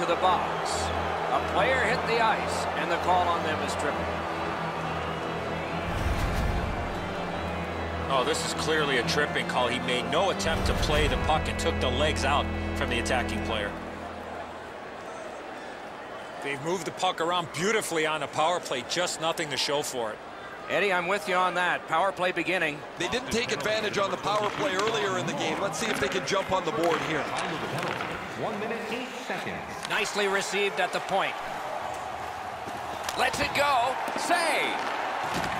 into the box. A player hit the ice, and the call on them is tripping. Oh, this is clearly a tripping call. He made no attempt to play the puck and took the legs out from the attacking player. They've moved the puck around beautifully on the power play, just nothing to show for it. Eddie, I'm with you on that. Power play beginning. They didn't take advantage on the power play earlier in the game. Let's see if they can jump on the board here. One minute, eight seconds. Nicely received at the point. Lets it go. Save.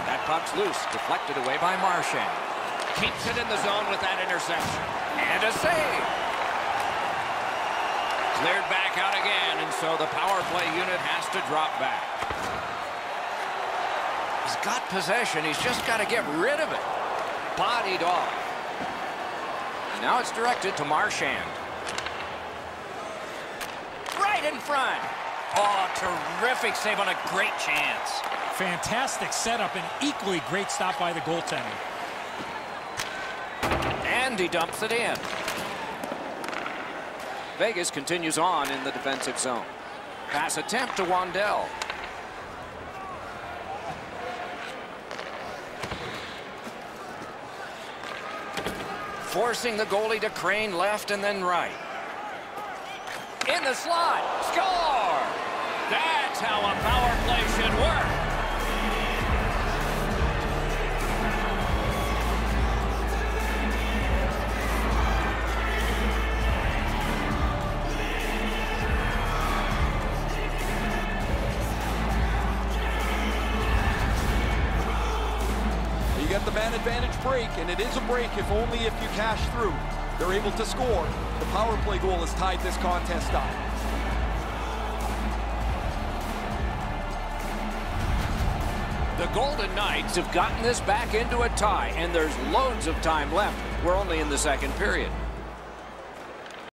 That puck's loose, deflected away by Marchand. Keeps it in the zone with that interception. And a save. Cleared back out again, and so the power play unit has to drop back. He's got possession. He's just got to get rid of it. Bodied off. Now it's directed to Marchand. Right in front. Oh, terrific save on a great chance. Fantastic setup and equally great stop by the goaltender. And he dumps it in. Vegas continues on in the defensive zone. Pass attempt to Wandell. Forcing the goalie to crane left and then right. In the slot. Score! That's how a power play should work. Get the man advantage break, and it is a break if only if you cash through. They're able to score. The power play goal has tied this contest up. The Golden Knights have gotten this back into a tie, and there's loads of time left. We're only in the second period.